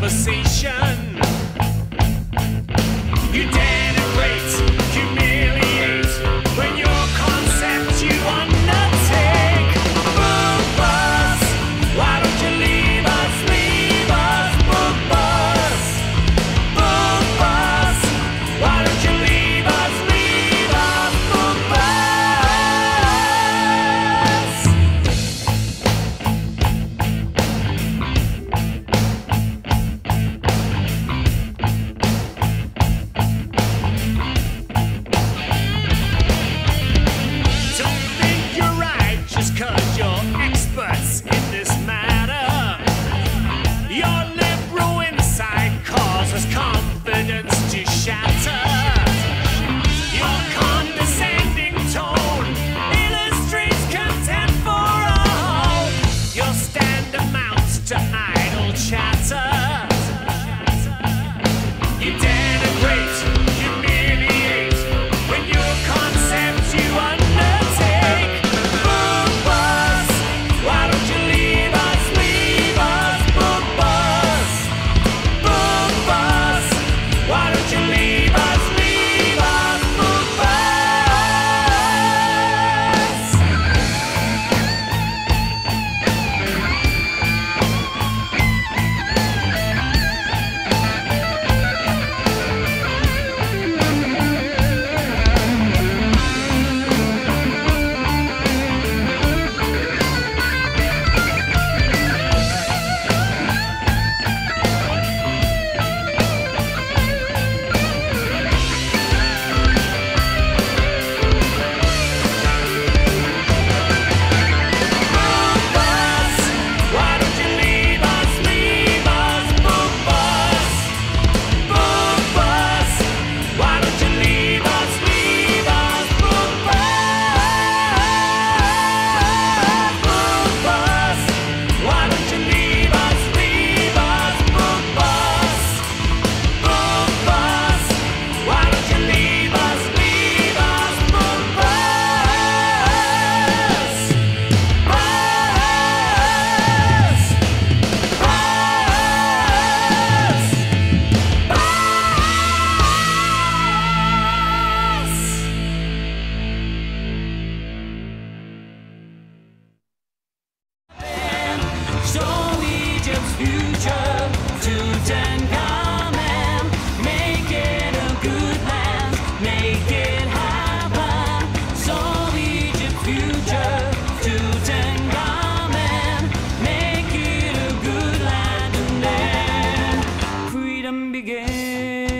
conversation. Tutankhamun. Make it a good land, make it happen. So future, Make it a good land and freedom begins.